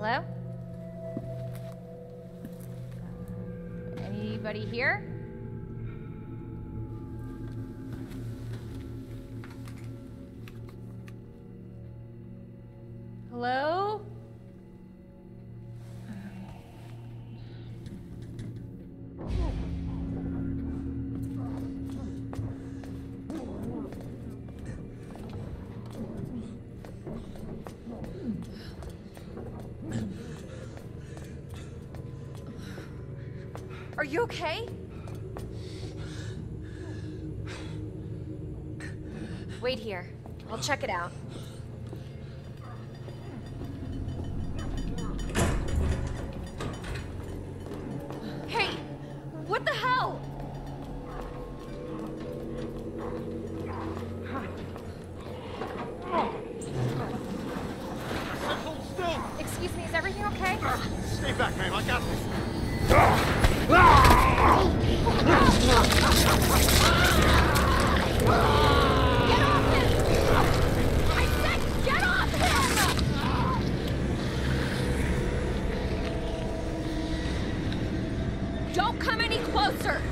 Hello? Anybody here? Check it out. Don't come any closer!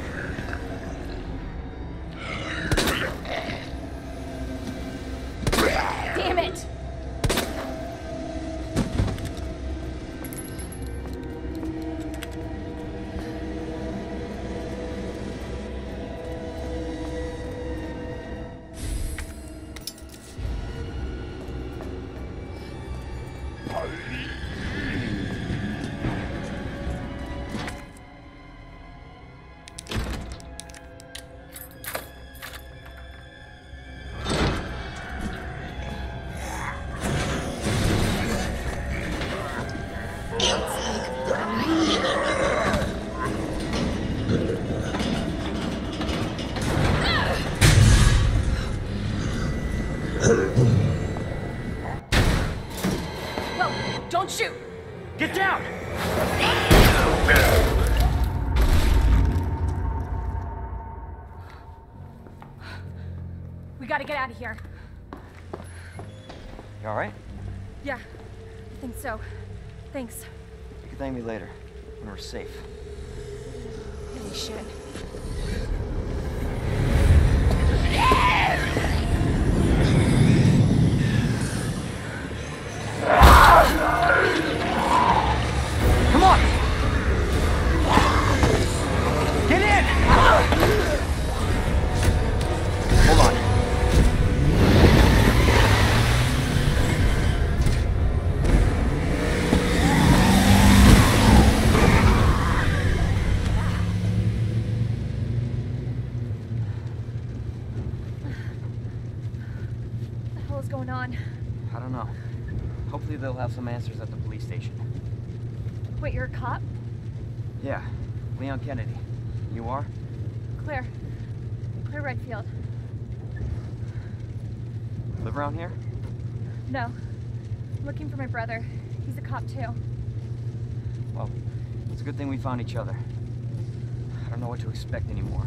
Out of here. You alright? Yeah, I think so. Thanks. You can thank me later, when we're safe. Holy shit. Come on! Get in! Hold on. What the hell is going on? I don't know. Hopefully they'll have some answers at the police station. Wait, you're a cop? Yeah, Leon Kennedy. You are? Claire. Claire Redfield. Live around here? No. I'm looking for my brother. He's a cop too. Well, it's a good thing we found each other. I don't know what to expect anymore.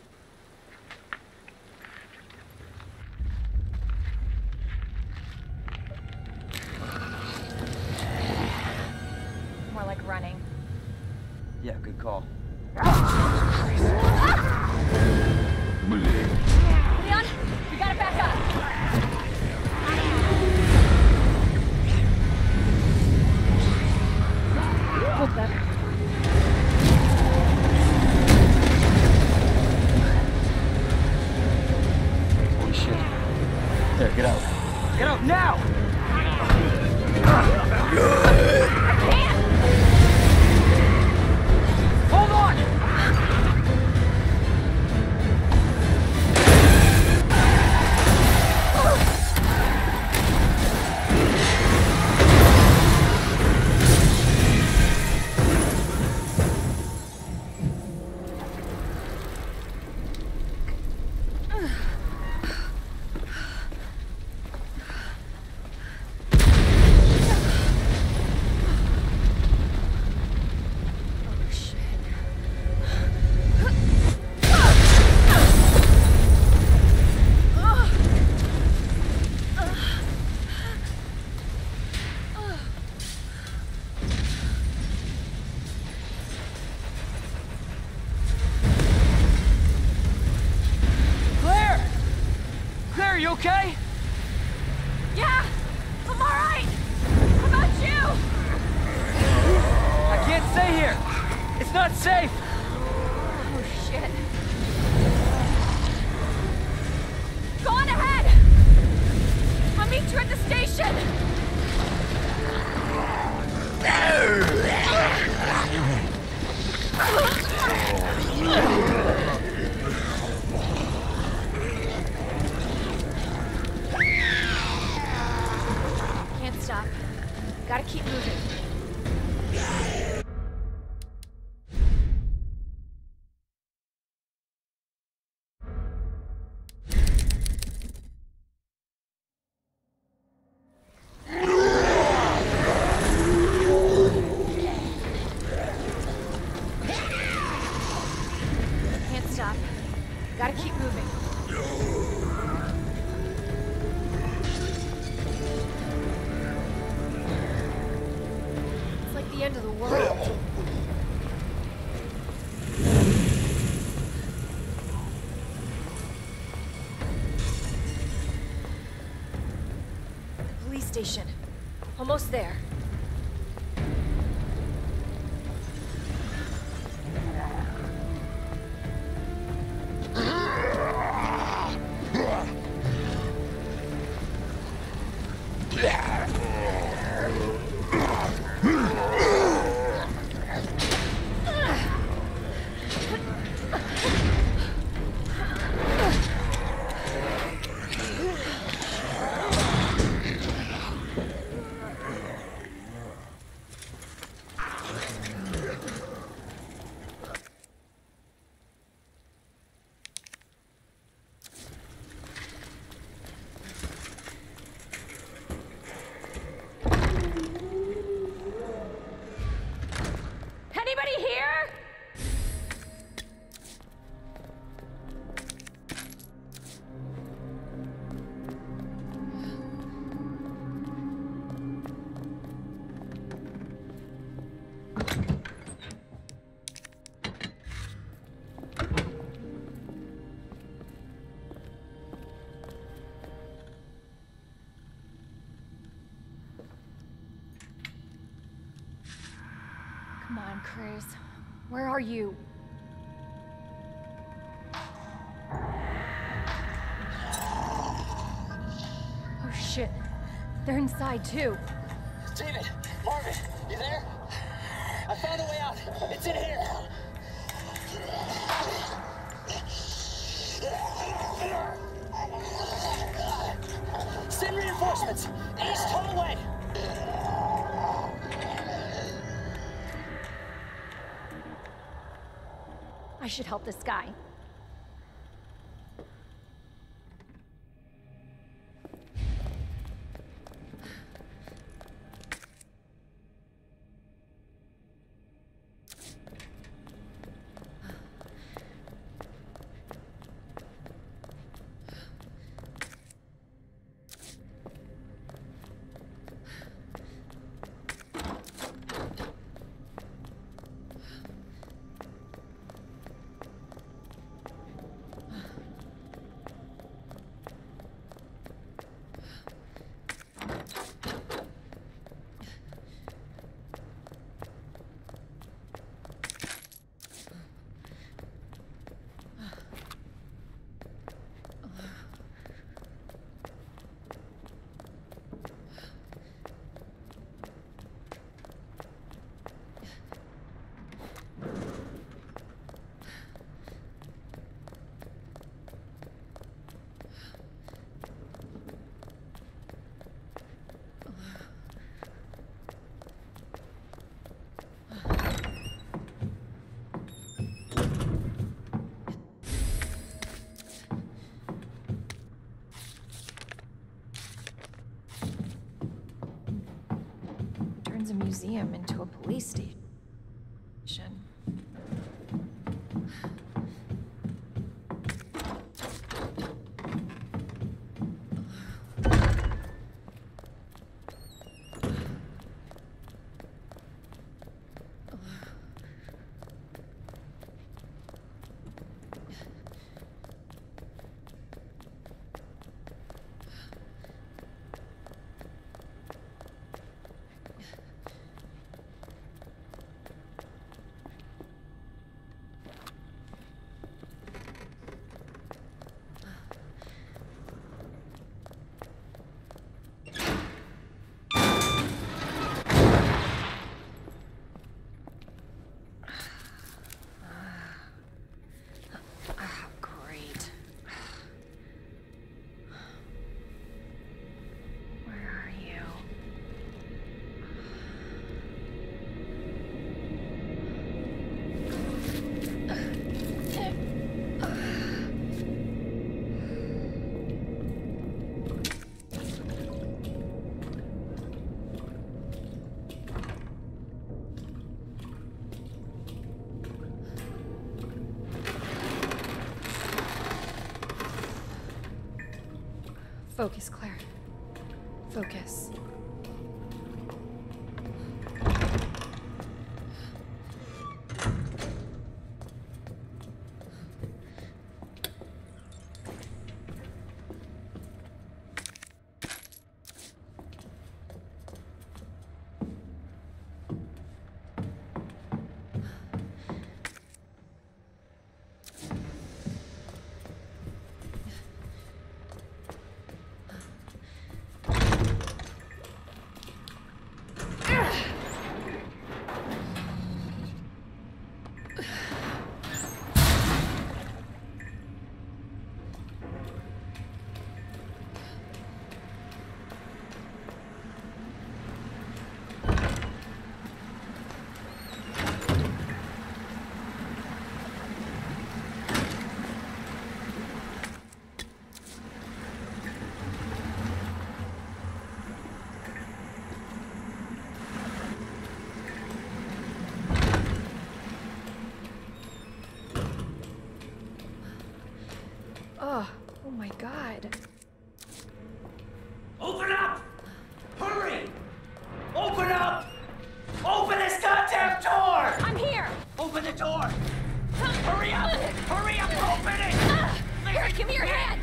there. Where are you? Oh shit. They're inside too. should help this guy. museum into a police station. Focus, Claire. Focus. Oh, oh my god. Open up! Hurry! Open up! Open this goddamn door! I'm here! Open the door! Hurry up! Hurry up! Open it! Ah, here, give me your hand!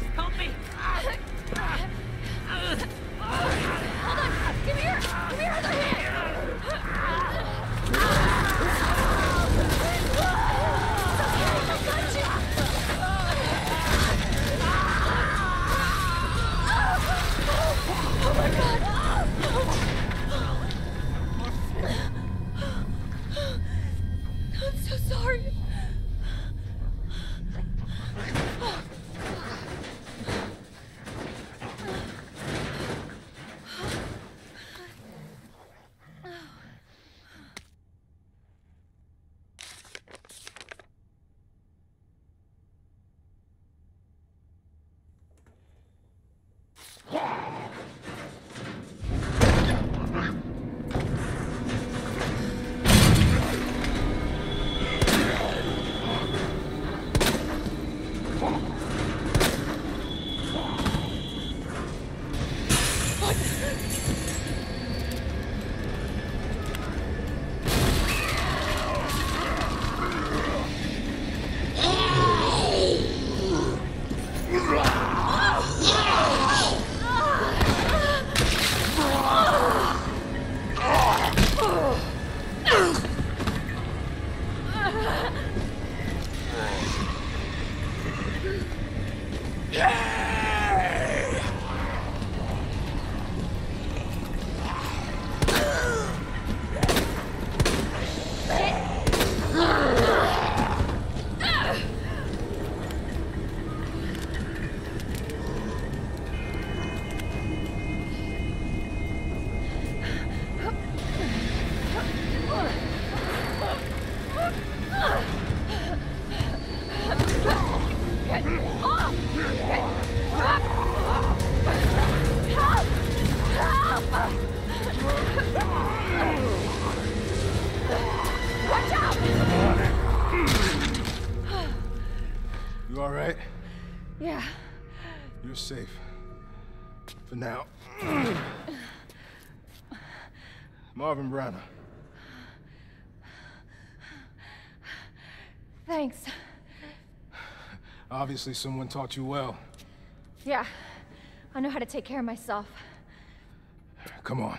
Now. Marvin Branagh. Thanks. Obviously, someone taught you well. Yeah. I know how to take care of myself. Come on.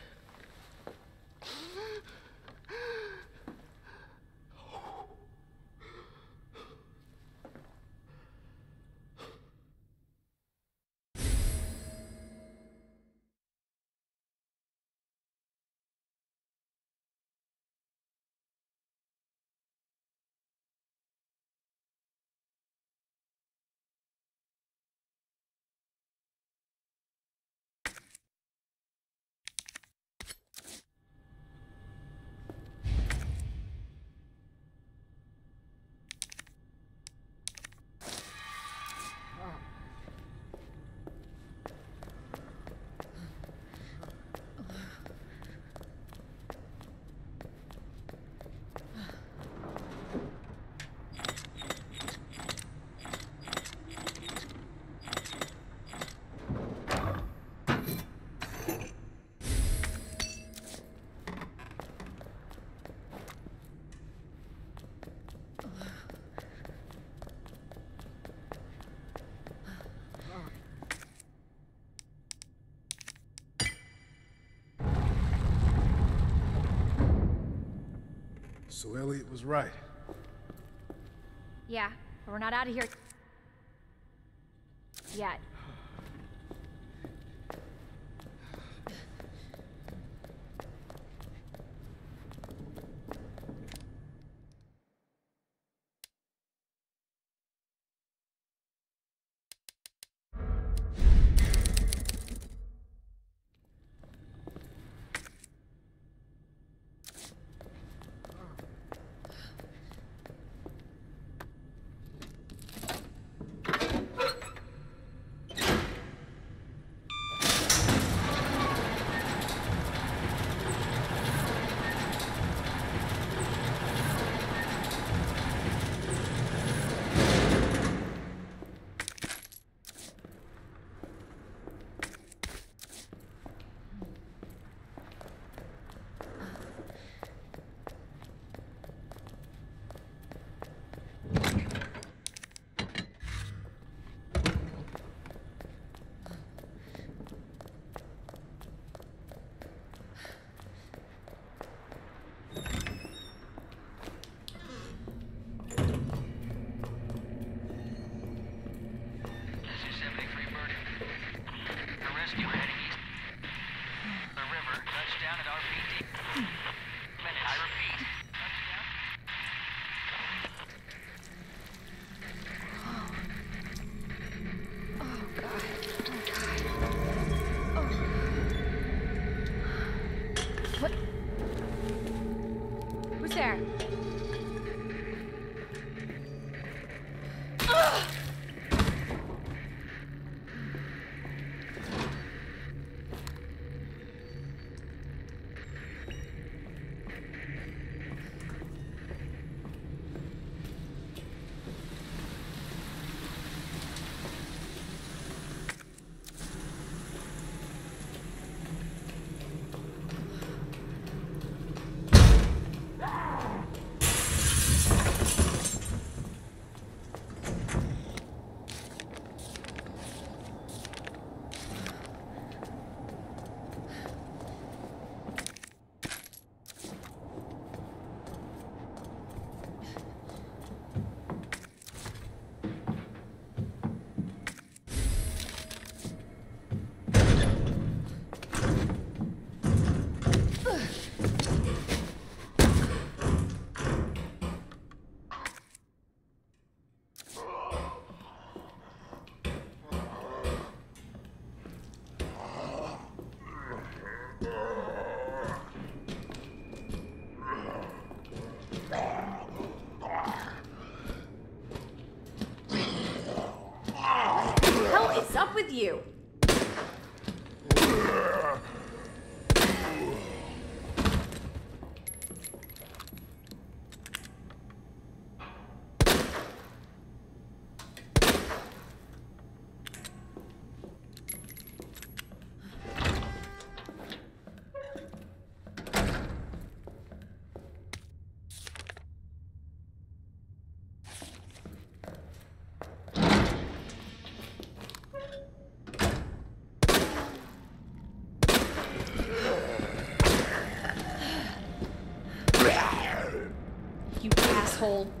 So Elliot was right. Yeah, but we're not out of here yet. Asshole.